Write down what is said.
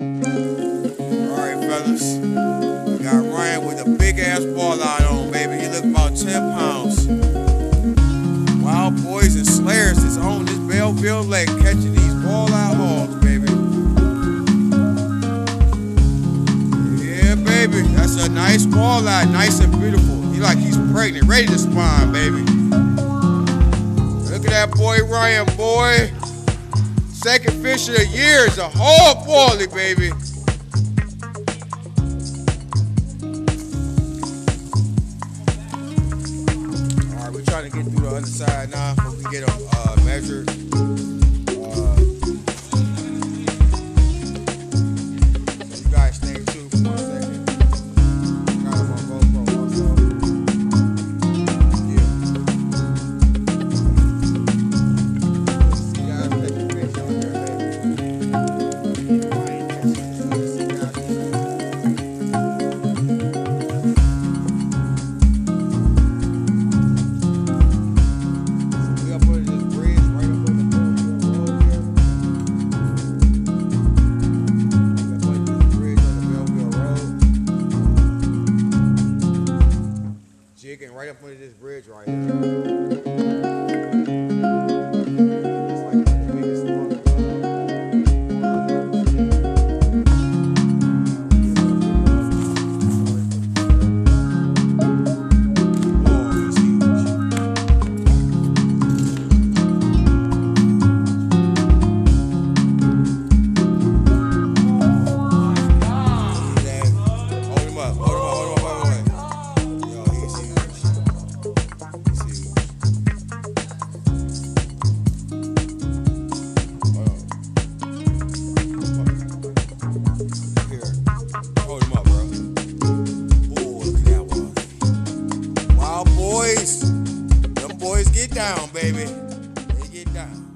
Alright, fellas. We got Ryan with a big ass walleye on, baby. He look about 10 pounds. Wildboyz and Slayers is on this Belleville Lake catching these walleye hogs, baby. Yeah, baby. That's a nice walleye, nice and beautiful. He like he's pregnant, ready to spawn, baby. Look at that boy Ryan, boy. Second fish of the year is a whole quality, baby. All right, we're trying to get through the other side now. We get them uh, measured. Jigging right up under this bridge right here. Boys get down, baby. They get down.